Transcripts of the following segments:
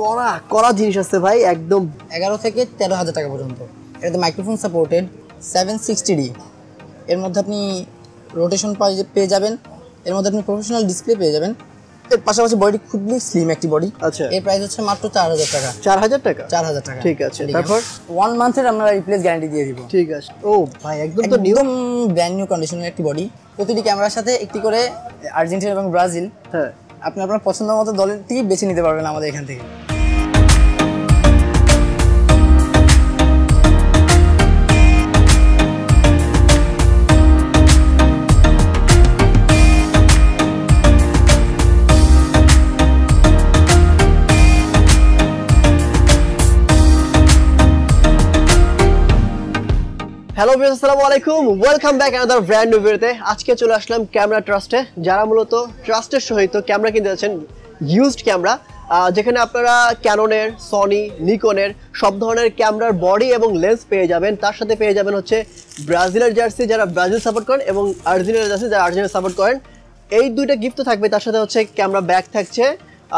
কড়া কড়া জিনিস আছে ভাই একদম এগারো থেকে তেরো হাজার টাকা পর্যন্ত। এটাতে microphone supported seven sixty D এর মধ্যে আপনি রোটেশন পেয়ে যাবেন এর মধ্যে আপনি প্রফেশনাল ডিসপ্লে পেয়ে যাবেন। এর পাশাপাশি বডি খুবই স্লিম একটি বডি আচ্ছা। এর প্রাইস হচ্ছে মাত্র চার হাজার টাকা। চার হাজার টাকা? চার হাজার টাকা। ঠিক আছে, তারপর? ওয়ান মান্থের আমরা রিপ্লেস গ্যারান্টি দিয়ে দিব। ঠিক আছে। ও ভাই একদম তো নিউ ব্র্যান্ড নিউ কন্ডিশনের একটি বডি প্রতিটি ক্যামেরার সাথে একটি করে আর্জেন্টিনা এবং ব্রাজিল হ্যাঁ। আপনি আপনার পছন্দ মতো দলের থেকেই বেছে নিতে পারবেন আমাদের এখান থেকে। হ্যালো ভিউয়ার্স আসসালামু আলাইকুম। Welcome back another brand new ভিডিওতে আজকে চলে আসলাম ক্যামেরা ট্রাস্টে যারা মূলত ট্রাস্টের সহিত ক্যামেরা কিনতে যাচ্ছেন ইউজড ক্যামেরা যেখানে আপনারা ক্যাননের সনি নিকনের সব ধরনের ক্যামেরার বডি এবং লেন্স পেয়ে যাবেন। তার সাথে পেয়ে যাবেন হচ্ছে ব্রাজিলের জার্সি যারা ব্রাজিল সাপোর্ট করেন এবং আর্জেন্টিনার জার্সি যারা আর্জেন্টিনা সাপোর্ট করেন। এই দুইটা গিফট থাকবে, তার সাথে হচ্ছে ক্যামেরা ব্যাগ থাকছে,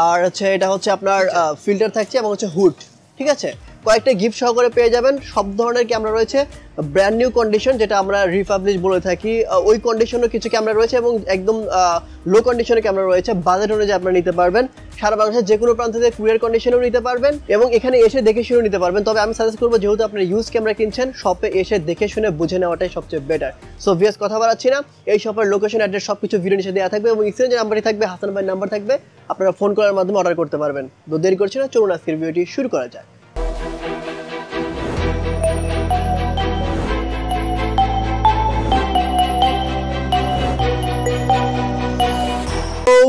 আর হচ্ছে এটা হচ্ছে আপনার ফিল্টার থাকছে এবং হচ্ছে হুড ঠিক আছে? কয়েকটা গিফট সহকারে পেয়ে যাবেন। সব ধরনের ক্যামেরা রয়েছে। ব্র্যান্ড নিউ কন্ডিশন যেটা আমরা রিপাবলিশ বলে থাকি। ওই কন্ডিশনের কিছু ক্যামেরা রয়েছে এবং একদম লো কন্ডিশনের ক্যামেরা রয়েছে। বাজেট অনুযায়ী আপনারা নিতে পারবেন। সারা বাংলাদেশের যে কোনো প্রান্ত থেকে কুরিয়ার কন্ডিশনেও নিতে পারবেন এবং এখানে এসে দেখে শুনে নিতে পারবেন। তবে আমি সাজেস্ট করব, যেহেতু আপনার ইউজ ক্যামেরা কিনছেন শপে এসে দেখে শুনে বুঝে নেওয়াটাই সবচেয়ে বেটার সো ভিএস কথা বাড়াচ্ছি না। এই শপের লোকেশন অ্যাড্রেস সব কিছু ভিডিও নিচে দেওয়া থাকবে এবং যে নাম্বারটি থাকবে, হাসান ভাই নাম্বার থাকবে। আপনারা ফোন করার মাধ্যমে অর্ডার করতে পারবেন। তো দেরি করছি না, চলুন আজকের ভিডিওটি শুরু করা যায়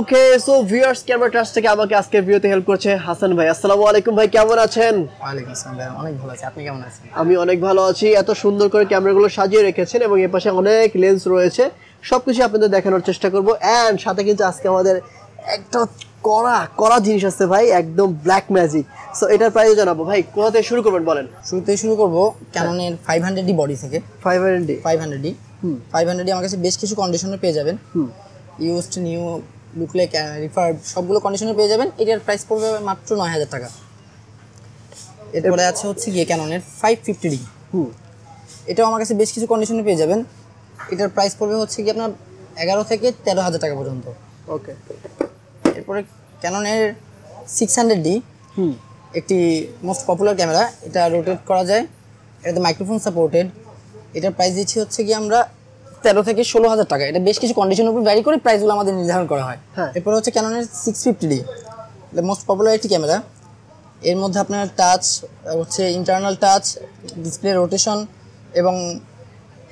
okay so viewers camera trust থেকে আমাকে আজকের ভিডিওতে হেল্প করছে হাসান ভাই। আসসালামু আলাইকুম ভাই কেমন আছেন? ওয়ালাইকুম আসসালাম ভাই অনেক ভালো আছে। আপনি কেমন আছেন? আমি অনেক ভালো আছি। এত সুন্দর করে ক্যামেরাগুলো সাজিয়ে রেখেছেন এবং এর পাশে অনেক লেন্স রয়েছে। সবকিছু আপনাদের দেখানোর চেষ্টা করব। এন্ড সাথে কিন্তু আজকে আমাদের একটা কড়া কড়া জিনিস আছে ভাই একদম ব্ল্যাক ম্যাজিক সো এটার প্রাইস জানাব। ভাই কোথা থেকে শুরু করবেন বলেন? শুরুতেই শুরু করব ক্যাননের ফাইভ হান্ড্রেড ডি বডি থেকে। Five hundred five hundred D five hundred D আমার কাছে বেশ কিছু কন্ডিশনে পেয়ে যাবেন। ইউজড নিউ লুকলে রিফার সবগুলো কন্ডিশনে পেয়ে যাবেন। এটার প্রাইস পড়বে মাত্র নয় হাজার টাকা। এরপরে আছে হচ্ছে গিয়ে ক্যাননের ফাইভ ফিফটি ডি হুম। এটাও আমার কাছে বেশ কিছু কন্ডিশনে পেয়ে যাবেন। এটার প্রাইস পড়বে হচ্ছে কি আপনার এগারো থেকে তেরো হাজার টাকা পর্যন্ত। ওকে। এরপরে ক্যাননের সিক্স হান্ড্রেড ডি হুম। একটি মোস্ট পপুলার ক্যামেরা এটা রোটেট করা যায়। এটাতে মাইক্রোফোন সাপোর্টেড এটার প্রাইস দিচ্ছি হচ্ছে কি আমরা তেরো থেকে ষোলো হাজার টাকা। এটা বেশ কিছু কন্ডিশনের উপর ভ্যারি করে প্রাইসগুলো আমাদের নির্ধারণ করা হয়। হ্যাঁ। এরপর হচ্ছে ক্যাননের সিক্স ফিফটি ডি এটা মোস্ট পপুলার একটি ক্যামেরা এর মধ্যে আপনার টাচ হচ্ছে ইন্টারনাল টাচ ডিসপ্লে রোটেশন এবং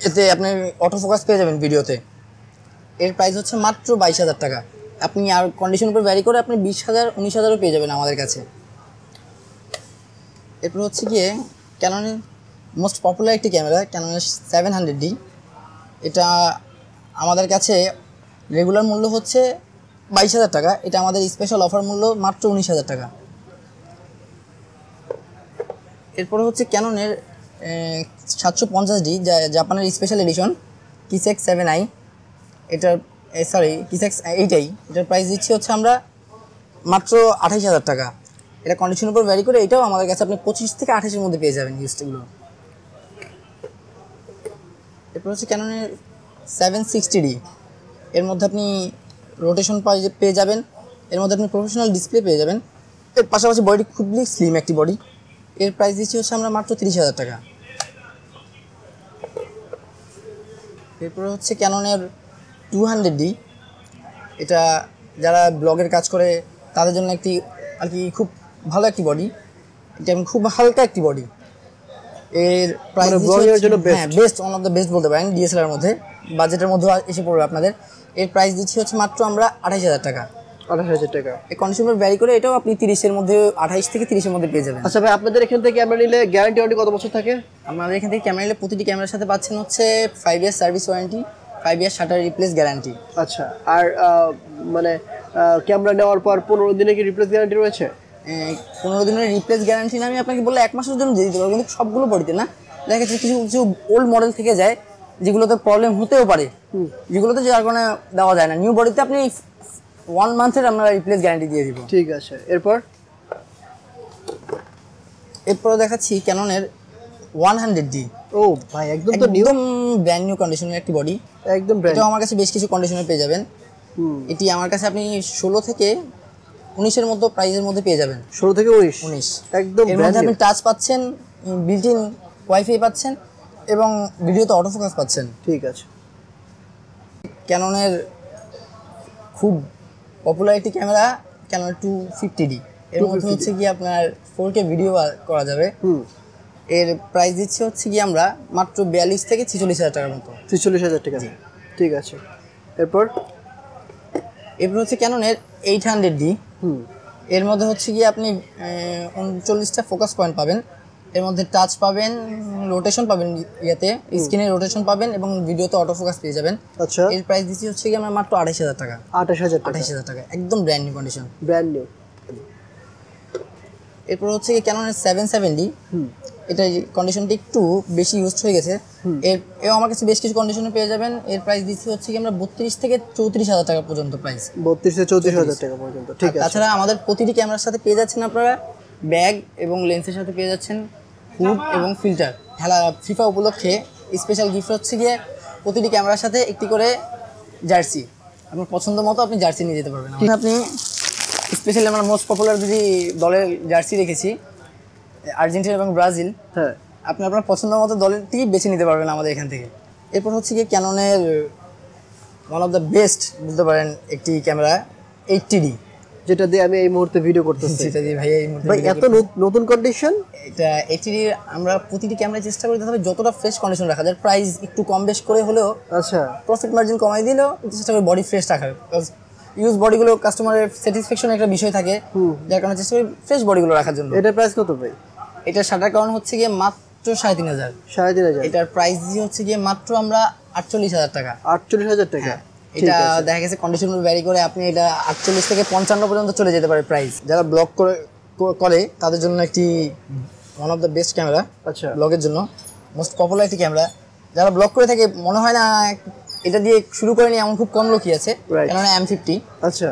এতে আপনি অটো ফোকাস পেয়ে যাবেন ভিডিওতে এর প্রাইস হচ্ছে মাত্র বাইশ হাজার টাকা। আপনি আর কন্ডিশন উপর ভ্যারি করে আপনি বিশ হাজার উনিশ হাজারও পেয়ে যাবেন আমাদের কাছে। এরপর হচ্ছে গিয়ে ক্যাননের মোস্ট পপুলার একটি ক্যামেরা ক্যাননের সেভেন হান্ড্রেড ডি এটা আমাদের কাছে রেগুলার মূল্য হচ্ছে বাইশ হাজার টাকা। এটা আমাদের স্পেশাল অফার মূল্য মাত্র উনিশ হাজার টাকা। এরপর হচ্ছে ক্যাননের সাতশো পঞ্চাশ ডি, যা জাপানের special edition kiss X seven I এটার সরি কিসেক্স এইটাই এটার প্রাইস দিচ্ছি হচ্ছে আমরা মাত্র আঠাইশ হাজার টাকা। এটা কন্ডিশনের উপর ভ্যারি করে এটাও আমাদের কাছে আপনি পঁচিশ থেকে আঠাশের মধ্যে পেয়ে যাবেন ইউজগুলো এরপর হচ্ছে ক্যাননের সেভেন সিক্সটি ডি এর মধ্যে আপনি রোটেশন পেয়ে যাবেন, এর মধ্যে আপনি প্রফেশনাল ডিসপ্লে পেয়ে যাবেন। এর পাশাপাশি বডি খুবই স্লিম একটি বডি এর প্রাইস দিচ্ছি হচ্ছে আমরা মাত্র তিরিশ হাজার টাকা। এরপরে হচ্ছে ক্যাননের টু হান্ড্রেড ডি এটা যারা ব্লগের কাজ করে, তাদের জন্য একটি আর কি খুব ভালো একটি বডি এটা খুব হালকা একটি বডি এর প্রাইস মানে এর জন্য। হ্যাঁ best one of the best বলতে পারেন ডিএসএলআর মধ্যে। বাজেটের মধ্যে এসে পড়বে আপনাদের। এর প্রাইস দিচ্ছি হচ্ছে মাত্র আমরা আঠাইশ হাজার টাকা। আঠাশ হাজার টাকা। এই কনজিউমার ভ্যারি করে এটাও আপনি তিরিশের মধ্যে আঠাইশ থেকে তিরিশের মধ্যে পেয়ে যাবেন। আচ্ছা ভাই আপনাদের এখান থেকে ক্যামেরা নিলে গ্যারান্টি ওয়ারেন্টি কত বছর থাকে? আমাদের এখান থেকে ক্যামেরা নিলে প্রতিটি ক্যামেরার সাথে পাচ্ছেন হচ্ছে five year service warranty five year shutter replace guarantee আচ্ছা আর মানে ক্যামেরা নেওয়ার পর পনেরো দিনে কি রিপ্লেস গ্যারান্টি রয়েছে? পনেরো দিনের রিপ্লেস গ্যারান্টি না আমি আপনাকে বললে এক মাসের জন্য দিয়ে দিতে পারব কিন্তু সবগুলো বডিতে না। দেখা যাচ্ছে কিছু কিছু ওল্ড মডেল থেকে যায় যেগুলোতে প্রবলেম হতেও পারে। যেগুলোতে যার কারণে দেওয়া যায় না। নিউ বডিতে আপনি ওয়ান মান্থের আমরা রিপ্লেস গ্যারান্টি দিয়ে দিব। ঠিক আছে এরপর? এরপরে দেখাচ্ছি ক্যাননের ওয়ান হান্ড্রেড ডি ও ভাই একদম তো নিউ একদম ব্র্যান্ড নিউ কন্ডিশনের একটি বডি একদম ব্র্যান্ড আমার কাছে বেশ কিছু কন্ডিশনে পেয়ে যাবেন। এটি আমার কাছে আপনি ষোলো থেকে উনিশের মতো প্রাইজের মধ্যে পেয়ে যাবেন। ষোলো থেকে উনিশ? উনিশ। একদম এর মধ্যে আপনি টাচ পাচ্ছেন বিল্ট ইন ওয়াইফাই পাচ্ছেন এবং ভিডিওতে অটোফোকাস পাচ্ছেন। ঠিক আছে। ক্যাননের খুব পপুলার একটি camera Canon two fifty D এর মধ্যে হচ্ছে কি আপনার ফোর কে ভিডিও করা যাবে। এর প্রাইস দিচ্ছি হচ্ছে কি আমরা মাত্র বিয়াল্লিশ থেকে ছেচল্লিশ হাজার টাকার মতো। ছেচল্লিশ হাজার টাকা। ঠিক আছে। এরপর? এরপর হচ্ছে ক্যাননের এইট হান্ড্রেড ডি এর মধ্যে হচ্ছে গিয়ে আপনি উনচল্লিশটা ফোকাস পয়েন্ট পাবেন। এর মধ্যে টাচ পাবেন রোটেশন পাবেন ইয়াতে স্ক্রিনে রোটেশন পাবেন এবং ভিডিওতে অটো ফোকাস পেয়ে যাবেন। আচ্ছা। এর প্রাইস দিচ্ছি হচ্ছে গিয়ে আমরা মাত্র আঠাশ হাজার টাকা। আঠাশ হাজার আঠাশ হাজার টাকা। একদম brand new condition brand new এরপর হচ্ছে কি ক্যাননের সেভেন সেভেন্টি হুম। এটা কন্ডিশনটা একটু বেশি ইউজ হয়ে গেছে। এর এও আমার কাছে বেশ কিছু কন্ডিশনে পেয়ে যাবেন। এর প্রাইস দিচ্ছি হচ্ছে কি আমরা বত্রিশ থেকে চৌত্রিশ হাজার টাকা পর্যন্ত প্রাইস বত্রিশ থেকে চৌত্রিশ হাজার টাকা পর্যন্ত ঠিক আছে। তাছাড়া আমাদের প্রতিটি ক্যামেরার সাথে পেয়ে যাচ্ছেন আপনারা ব্যাগ এবং লেন্সের সাথে পেয়ে যাচ্ছেন হুড এবং ফিল্টার খেলা ফিফা উপলক্ষে স্পেশাল গিফট হচ্ছে গিয়ে প্রতিটি ক্যামেরার সাথে একটি করে জার্সি আপনার পছন্দ মতো আপনি জার্সি নিয়ে যেতে পারবেন। আপনি স্পেশালি আমরা মোস্ট পপুলার যদি দলের জার্সি রেখেছি আর্জেন্টিনা এবং ব্রাজিল হ্যাঁ। আপনি আপনার পছন্দ মতো দলেরটি বেছে নিতে পারবেন আমাদের এখান থেকে। এরপর হচ্ছে গিয়ে ক্যাননের ওয়ান অফ দ্য বেস্ট বলতে পারেন একটি ক্যামেরা এইটটি ডি যেটা দিয়ে আমি এই মুহূর্তে ভিডিও করতেছি। যেটা দিয়ে ভাই এই মুহূর্তে ভাই এত নতুন কন্ডিশন এটা এইচডি আমরা প্রতিটি ক্যামেরা চেষ্টা করি তবে যতটা ফ্রেশ কন্ডিশন রাখা যায় প্রাইস একটু কম বেশ করে হলেও আচ্ছা। প্রফিট মার্জিন কমাই দিলেও চেষ্টা করি বডি ফ্রেশ রাখার। ইউজ বডিগুলো কাস্টমারের স্যাটিসফ্যাকশনের একটা বিষয় থাকে। যার কারণে চেষ্টা করি ফ্রেশ বডিগুলো রাখার জন্য। এটা প্রাইস কত ভাই? এটার শাটার কারণ হচ্ছে গিয়ে মাত্র সাড়ে তিন হাজার। সাড়ে তিন হাজার। এটার প্রাইস দিয়ে হচ্ছে গিয়ে মাত্র আমরা আটচল্লিশ হাজার টাকা। আটচল্লিশ হাজার টাকা। এটা দেখা গেছে কন্ডিশন ভ্যারি করে আপনি এটা আটচল্লিশ থেকে পঞ্চান্ন পর্যন্ত চলে যেতে পারে প্রাইস যারা ব্লগ করে করে তাদের জন্য একটি one of the best camera আচ্ছা। ব্লগের জন্য মোস্ট পপুলার একটি ক্যামেরা যারা ব্লগ করে থাকে মনে হয় না এটা দিয়ে শুরু করেনি এমন খুব কম লোকই আছে। কেননা এম ফিফটি আচ্ছা।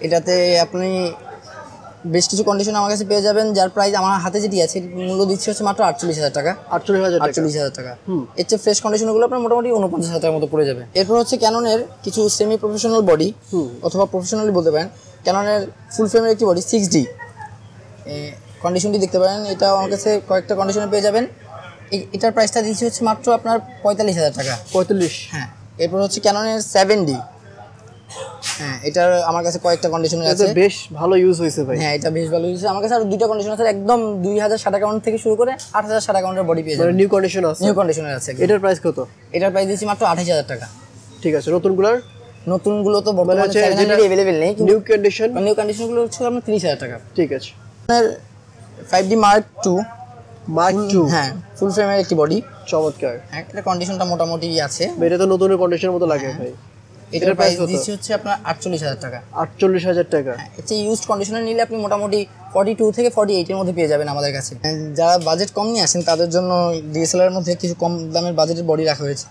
এটাতে আপনি বেশ কিছু কন্ডিশন আমার কাছে পেয়ে যাবেন যার প্রাইস আমার হাতে যেটি আছে মূল্য দিচ্ছে হচ্ছে মাত্র আটচল্লিশ হাজার টাকা। আটচল্লিশ হাজার আটচল্লিশ হাজার টাকা। এর চেয়ে ফ্রেশ কন্ডিশনগুলো আপনার মোটামুটি উনপঞ্চাশ হাজার টাকার মতো পড়ে যাবে। এরপর হচ্ছে ক্যাননের কিছু সেমি প্রফেশনাল বডি অথবা প্রফেশনালি বলতে পারেন ক্যাননের ফুল ফ্রেমের একটি বডি সিক্স ডি কন্ডিশনটি দেখতে পারেন এটা আমার কাছে কয়েকটা কন্ডিশনে পেয়ে যাবেন। এটার প্রাইসটা দিচ্ছি হচ্ছে মাত্র আপনার পঁয়তাল্লিশ হাজার টাকা। পঁয়তাল্লিশ। হ্যাঁ। এরপর হচ্ছে ক্যাননের সেভেন ডি হ্যাঁ এটার আমার কাছে কয়েকটা কন্ডিশনের আছে। বেশ ভালো ইউজ হয়েছে ভাই। হ্যাঁ এটা বেশ ভালো হয়েছে। আমার কাছে আর দুইটা কন্ডিশন আছে একদম দুই হাজার ষাট অ্যাকাউন্ট থেকে শুরু করে আট হাজার ষাট অ্যাকাউন্টের বডি পেয়ে মানে যাবেন। নিউ আছে। নিউ কন্ডিশনের আছে এটার প্রাইস কত? এটার প্রাইস দিচ্ছি মাত্র আঠাশ হাজার টাকা। ঠিক আছে নতুনগুলোর? নতুনগুলো তো মানে বর্তমানে নেই নিউ কন্ডিশন নিউ কন্ডিশনগুলো হচ্ছে আপনার টাকা। ঠিক আছে। আপনার মার্ক টু হ্যাঁ ফুল ফ্রেমের একটি বডি চমৎকার। হ্যাঁ কন্ডিশনটা মোটামুটি আছে। এটা তো নতুনের কন্ডিশনের মতো লাগে ভাই। এটার প্রাইস দিচ্ছি হচ্ছে আপনার আটচল্লিশ হাজার টাকা। আটচল্লিশ হাজার টাকা। হচ্ছে ইউজড কন্ডিশনে নিলে আপনি মোটামুটি ফর্টি টু থেকে ফর্টি এইটের মধ্যে পেয়ে যাবেন আমাদের কাছে। যারা বাজেট কম নিয়ে আসেন তাদের জন্য ডিএসএলআর এর মধ্যে কিছু কম দামের বাজেটের বডি রাখা হয়েছে।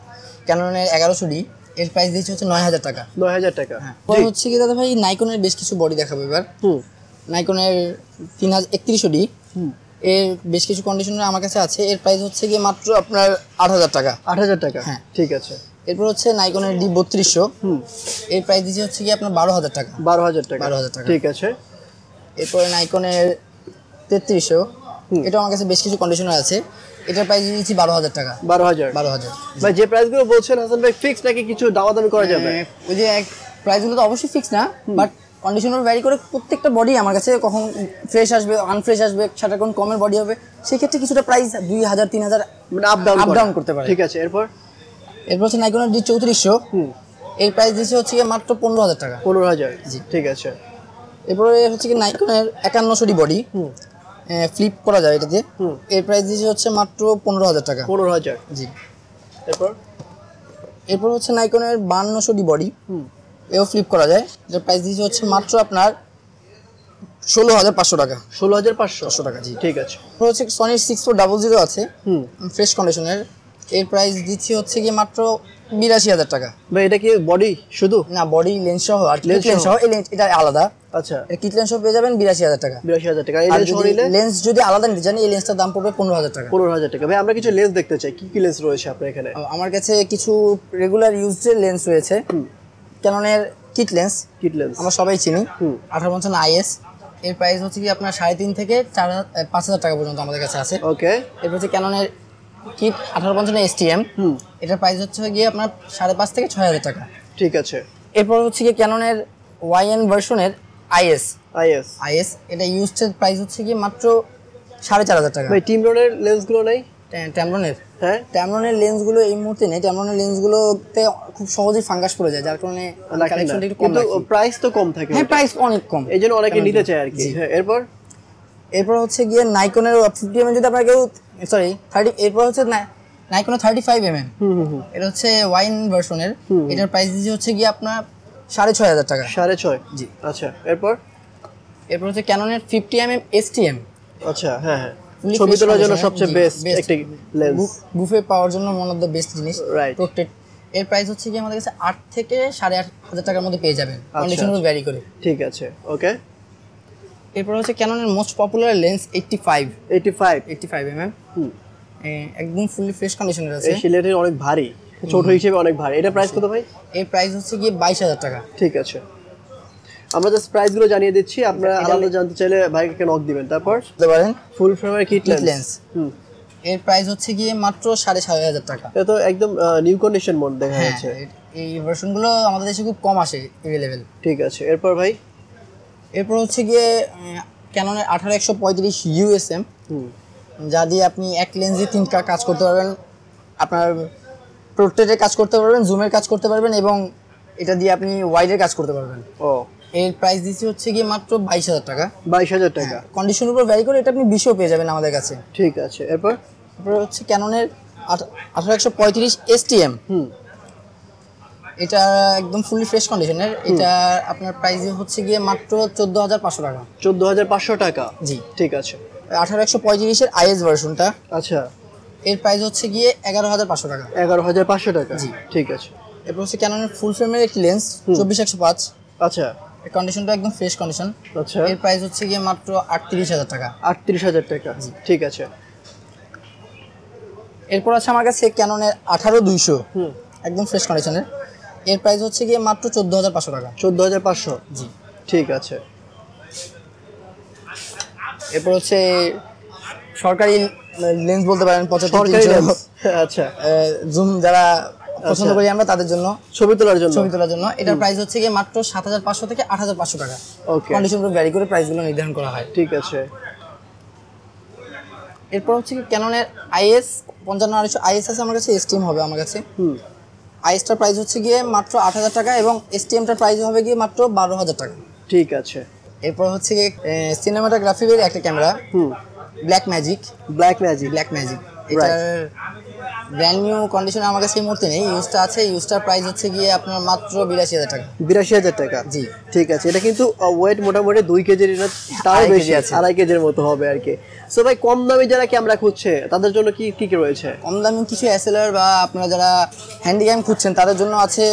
ক্যাননের এগারোশো ডি এর প্রাইস দিচ্ছে হচ্ছে নয় হাজার টাকা। নয় হাজার টাকা। পরে হচ্ছে কি দাদা ভাই নাইকনের বেশ কিছু বডি দেখাবো এবার। হুম। নাইকনের তিন হাজার একত্রিশশো ডি। হুম। এর বেশ কিছু কন্ডিশনার আমার কাছে আছে। এর প্রাইস হচ্ছে গিয়ে মাত্র আপনার আট হাজার টাকা। আট হাজার টাকা। হ্যাঁ। ঠিক আছে। এরপর হচ্ছে নাইকনের ডি বত্রিশশো। এর প্রাইস দিচ্ছে হচ্ছে গিয়ে আপনার বারো হাজার টাকা। বারো হাজার টাকা। 12,000 টাকা। ঠিক আছে। এরপরে নাইকনের তেত্রিশশো। এটা আমার কাছে বেশ কিছু কন্ডিশনার আছে। এটার প্রাইস দিচ্ছি বারো হাজার টাকা। বারো হাজার। বারো হাজার। ভাই যে প্রাইসগুলো বলছেন হাসান ভাই ফিক্স নাকি কিছু দামাদামি করা যাবে? ওই যে এক প্রাইসগুলো তো অবশ্যই ফিক্স না বাট কন্ডিশনার ভ্যারি করে প্রত্যেকটা বডি আমার কাছে কখন ফ্রেশ আসবে আনফ্রেশ আসবে সেটা কোন কমের বডি হবে সেক্ষেত্রে কিছুটা প্রাইস দুই হাজার তিন হাজার মানে আপ ডাউন Up করতে পারে। ঠিক আছে এরপর? এরপর হচ্ছে নাইকনের ডি চৌত্রিশশো। এর প্রাইস দিচ্ছে হচ্ছে গিয়ে মাত্র পনেরো হাজার টাকা। পনেরো হাজার। জি। ঠিক আছে। এরপরে হচ্ছে কি নাইকনের একান্নশো ডি বডি ফ্লিপ করা যায় এটাতে। হুম। এর প্রাইস দিচ্ছে হচ্ছে মাত্র পনেরো হাজার টাকা। পনেরো হাজার। জি। এরপর? এরপর হচ্ছে নাইকনের বান্নশো ডি বডি এও ফ্লিপ করা যায়। যার প্রাইস দিচ্ছে হচ্ছে মাত্র আপনার ষোলো হাজার পাঁচশো টাকা। ষোলো হাজার পাঁচশো। টাকা জি। ঠিক আছে। হচ্ছে সনির সিক্স ফোর ডাবল জিরো আছে। হুম। ফ্রেশ কন্ডিশনের এর প্রাইস দিচ্ছি হচ্ছে কি মাত্র বিরাশি হাজার টাকা। ভাই এটা কি বডি শুধু? না বডি লেন্স সহ আর Lens লেন্স সহ। এটা আলাদা। আচ্ছা। কিট লেন্স সহ পেয়ে যাবেন বিরাশি হাজার টাকা। বিরাশি হাজার টাকা। এই লেন্স যদি লেন্স যদি আলাদা নিতে চান এই লেন্সটার দাম পড়বে পনেরো হাজার টাকা। পনেরো হাজার টাকা। ভাই আমরা কিছু লেন্স দেখতে চাই। কি কি লেন্স রয়েছে আপনার এখানে? আমার কাছে কিছু রেগুলার ইউজের লেন্স রয়েছে। ক্যাননের কিট লেন্স কিট লেন্স আমরা সবাই চিনি। আঠারো পঞ্চান্ন আইএস। এর প্রাইস হচ্ছে কি আপনার সাড়ে তিন থেকে চার হাজার পাঁচ হাজার টাকা পর্যন্ত আমাদের কাছে আছে। ওকে এরপর হচ্ছে ক্যাননের কিট আঠারো পঞ্চান্ন এসটিএম হুম। এটার প্রাইস হচ্ছে গিয়ে আপনার সাড়ে পাঁচ থেকে ছয় হাজার টাকা। ঠিক আছে। এরপর হচ্ছে গিয়ে ক্যাননের ওয়াইএন ভার্সনের আইএস আইএস আইএস এটা ইউজের প্রাইস হচ্ছে গিয়ে মাত্র সাড়ে চার হাজার টাকা। ভাই টিমরনের লেন্সগুলো নেই? ট্যামরনের হ্যাঁ? ট্যামরনের লেন্সগুলো এই মুহূর্তে নেই। ট্যামরনের লেন্সগুলোতে খুব সহজেই ফাঙ্গাস পড়ে যায় যার কারণে কালেকশনটা একটু কম প্রাইস তো কম থাকে হ্যাঁ প্রাইস অনেক কম। এই জন্য অনেকে নিতে চায় আর কি। হ্যাঁ এরপর? এরপর হচ্ছে গিয়ে নাইকনের ফিফটি এম যদি আপনার কেউ সরি থার্টি এরপর হচ্ছে নাইকনের থার্টি ফাইভ এম এম হুম হুম হুম। এটা হচ্ছে ওয়াইন ভার্সনের। এটার প্রাইস দিচ্ছে হচ্ছে গিয়ে আপনার সাড়ে ছয় হাজার টাকা। সাড়ে ছয়? জি। আচ্ছা এরপর? এরপর হচ্ছে ক্যাননের fifty M M S T M আচ্ছা হ্যাঁ হ্যাঁ। ছবি তোলার জন্য সবচেয়ে বেস্ট একটি লেন্স বুফে পাওয়ার জন্য ওয়ান অফ দ্য বেস্ট জিনিস. প্রোটেক্ট এর প্রাইস হচ্ছে কি আমাদের কাছে আট থেকে সাড়ে আট হাজার টাকার মধ্যে পেয়ে যাবেন। আচ্ছা, কন্ডিশন ভ্যারি করে। ঠিক আছে ওকে এরপর হচ্ছে ক্যাননের most popular lens eighty five eighty five eighty five M M হুম একদম ফুললি ফ্রেশ কন্ডিশনের আছে। এই সিলেটের অনেক ভারী ছোট হিসেবে অনেক ভারী। এটা প্রাইস কত ভাই? এর প্রাইস হচ্ছে গিয়ে বাইশ হাজার টাকা। ঠিক আছে। আমরা জাস্ট প্রাইসগুলো জানিয়ে দিচ্ছি। আপনারা আলাদা জানতে চাইলে ভাইকে নক দিবেন। তারপর? বুঝতে পারেন ফুল ফ্রেমের কিট লেন্স হুম। এর প্রাইস হচ্ছে গিয়ে মাত্র সাড়ে ছয় হাজার টাকা। এটা তো একদম নিউ কন্ডিশন মন দেখা হ্যাঁ যাচ্ছে। এই ভার্সনগুলো আমাদের দেশে খুব কম আসে অ্যাভেলেবেল ঠিক আছে। এরপর ভাই? এরপর হচ্ছে গিয়ে ক্যাননের আঠারো একশো পঁয়ত্রিশ ইউএসএম যা দিয়ে আপনি এক লেন্সে তিনটা কাজ করতে পারবেন। আপনার প্রোট্রেটের কাজ করতে পারবেন জুমের কাজ করতে পারবেন এবং এটা দিয়ে আপনি ওয়াইডের কাজ করতে পারবেন। ও। এর প্রাইস দিচ্ছি হচ্ছে গিয়ে মাত্র বাইশ হাজার টাকা। বাইশ হাজার টাকা। কন্ডিশনের উপর ভ্যারি করে এটা আপনি বিশেও পেয়ে যাবেন আমাদের কাছে। ঠিক আছে এরপর? এরপর হচ্ছে ক্যাননের আঠারো একশো পঁয়ত্রিশ এস এসটিএম হুম। এটা একদম ফুলি ফ্রেশ কন্ডিশনের এটা আপনার প্রাইস হচ্ছে গিয়ে মাত্র চোদ্দ হাজার পাঁচশো টাকা। চোদ্দ হাজার পাঁচশো টাকা? জি। ঠিক আছে। আঠারো একশো পঁয়ত্রিশের আইএস ভার্সনটা আচ্ছা। এর প্রাইস হচ্ছে গিয়ে এগারো হাজার পাঁচশো টাকা। এগারো হাজার পাঁচশো টাকা? জি। ঠিক আছে। এরপর হচ্ছে ক্যাননের ফুল ফ্রেমের একটি লেন্স চব্বিশ একশো পাঁচ। আচ্ছা। এই কন্ডিশনটা একদম ফ্রেশ কন্ডিশন আচ্ছা। এর প্রাইস হচ্ছে গিয়ে মাত্র আটত্রিশ হাজার টাকা। আটত্রিশ হাজার টাকা। ঠিক আছে। এরপর আছে আমার কাছে ক্যাননের আঠারো দুইশো। একদম ফ্রেশ কন্ডিশনের এর প্রাইস হচ্ছে গিয়ে মাত্র চোদ্দ হাজার পাঁচশো টাকা। চোদ্দ হাজার পাঁচশো? জি। ঠিক আছে। এরপর হচ্ছে সরকারি লেন্স বলতে পারেন পঁচাত্তর আচ্ছা। জুম যারা পছন্দ করি আমরা তাদের জন্য ছবি তোলার জন্য। ছবি তোলার জন্য। এটার প্রাইস হচ্ছে গিয়ে মাত্র সাত হাজার পাঁচশো থেকে আট হাজার পাঁচশো টাকা। ওকে কন্ডিশন ভ্যারি করে প্রাইসগুলো নির্ধারণ করা হয়। ঠিক আছে। এরপর হচ্ছে কি ক্যাননের আইএস পঞ্চান্ন আড়াইশো আইএস আছে আমার কাছে এসটিএম হবে আমার কাছে। হুম। আইএসটার প্রাইস হচ্ছে গিয়ে মাত্র আট হাজার টাকা এবং এসটিএমটার প্রাইস হবে গিয়ে মাত্র বারো হাজার টাকা। ঠিক আছে। এরপর হচ্ছে গিয়ে সিনেমাটোগ্রাফির একটা ক্যামেরা হুম। Black magic black magic black magic এটার ব্র্যান্ড নিউ কন্ডিশন আমার কাছে এই মুহূর্তে নেই। ইউজটা আছে। ইউজটার প্রাইস হচ্ছে গিয়ে আপনার মাত্র বিরাশি হাজার টাকা। বিরাশি হাজার টাকা। জি। ঠিক আছে। এটা কিন্তু ওয়েট মোটামুটি দুই কেজির তাও বেশি আছে। আড়াই কেজির মতো হবে আর কি। সো ভাই কম দামে যারা ক্যামেরা খুঁজছে তাদের জন্য কি কি কি রয়েছে? কম দামি কিছু এসএলআর বা আপনারা যারা হ্যান্ডিক্যাম খুঁজছেন তাদের জন্য আছে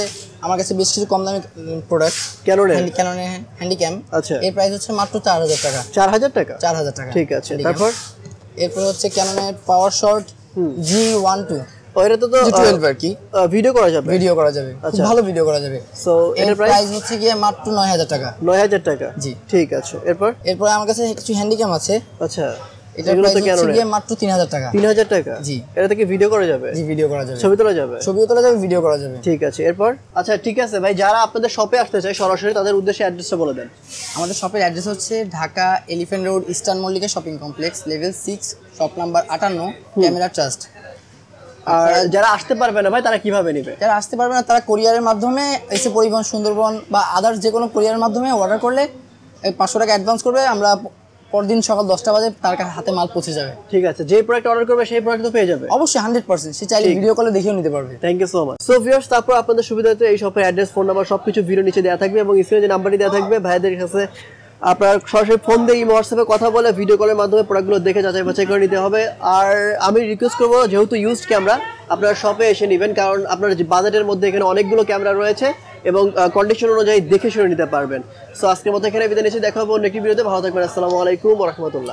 আমার কাছে বেশ কিছু কম দামি প্রোডাক্ট ক্যানোনের ক্যাননের হ্যান্ডিক্যাম। আচ্ছা। এর প্রাইস হচ্ছে মাত্র চার হাজার টাকা। চার হাজার টাকা? চার হাজার টাকা। ঠিক আছে। তারপর? এরপর হচ্ছে ক্যাননের পাওয়ার শর্ট জি ওয়ান টু ও, এটা তো টুয়েলভ আর কি। ভিডিও করা যাবে? ভিডিও করা যাবে। খুব আচ্ছা। ভালো ভিডিও করা যাবে। সো এর প্রাইস হচ্ছে গিয়ে মাত্র নয় হাজার টাকা। নয় হাজার টাকা? জি। ঠিক আছে এরপর? এরপরে আমার কাছে কিছু হ্যান্ডিক্যাম আছে। আচ্ছা। এগুলো তো মাত্র তিন হাজার টাকা। তিন হাজার টাকা? জি। এটা থেকে ভিডিও করা যাবে? জি ভিডিও করা যাবে। ছবি তোলা যাবে? ছবিও তোলা যাবে ভিডিও করা যাবে। ঠিক আছে এরপর? আচ্ছা ঠিক আছে ভাই যারা আপনাদের শপে আসতে চায় সরাসরি তাদের উদ্দেশ্যে অ্যাড্রেসটা বলে দেন। আমাদের শপের অ্যাড্রেস হচ্ছে Dhaka Elephant Road Eastern Mallika Shopping Complex level shop number Camera Trust আর যারা আসতে পারবে না ভাই তারা কীভাবে নিবে? যারা আসতে পারবে না তারা কোরিয়ারের মাধ্যমে এসে পরিবহন সুন্দরবন বা আদার্স যে কোনো কোরিয়ারের মাধ্যমে অর্ডার করলে পাঁচশো টাকা অ্যাডভান্স করবে আমরা পরদিন সকাল দশটা বাজে তার কাছে হাতে মাল পৌঁছে যাবে। ঠিক আছে যে প্রোডাক্ট অর্ডার করবে সেই প্রোডাক্ট তো পেয়ে যাবে। অবশ্যই হান্ড্রেড পার্সেন্ট সে চাইলে ভিডিও কলে দেখেও নিতে পারবে। Thank you so much so viewers তারপর আপনাদের সুবিধা সুবিধার্থে এই শপের অ্যাড্রেস ফোন নাম্বার সবকিছু ভিডিও নিচে দেওয়া থাকবে এবং স্ক্রিনে যে নাম্বারটি দেওয়া থাকবে ভাইদের কাছে আপনার সরাসরি ফোন দিয়ে ইমো হোয়াটসঅ্যাপে কথা বলে ভিডিও কলের মাধ্যমে প্রোডাক্টগুলো দেখে যাচাই বাছাই করে নিতে হবে। আর আমি রিকোয়েস্ট করব যেহেতু ইউজড ক্যামেরা আপনারা শপে এসে নেবেন কারণ আপনার বাজেটের মধ্যে এখানে অনেকগুলো ক্যামেরা রয়েছে। এবং কন্ডিশন অনুযায়ী দেখে শুনে নিতে পারবেন। সো আজকের মতো এখানে বিদায় নিচ্ছি, দেখা হবে অন্য একটি ভিডিওতে ভালো থাকবেন, আসসালামু আলাইকুম রহমতুল্লাহ।